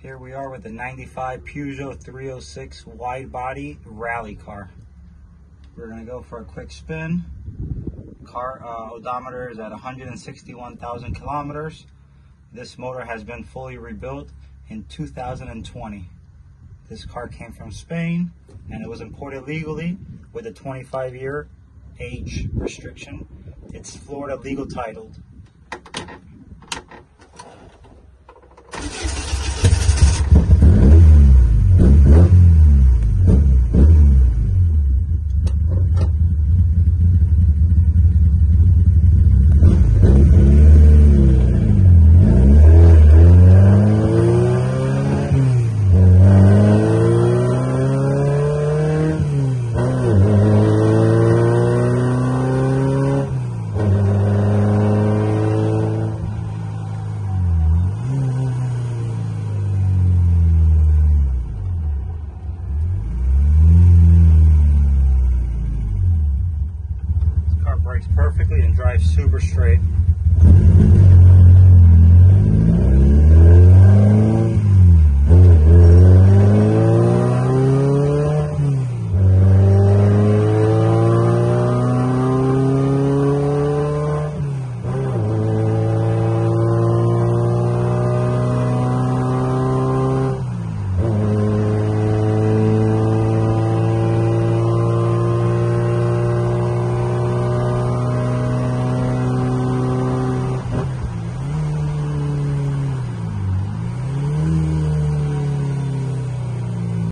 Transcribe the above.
Here we are with the 95 Peugeot 306 wide body rally car. We're gonna go for a quick spin. Car uh, odometer is at 161,000 kilometers. This motor has been fully rebuilt in 2020. This car came from Spain and it was imported legally with a 25 year age restriction. It's Florida legal titled. Brakes perfectly and drives super straight.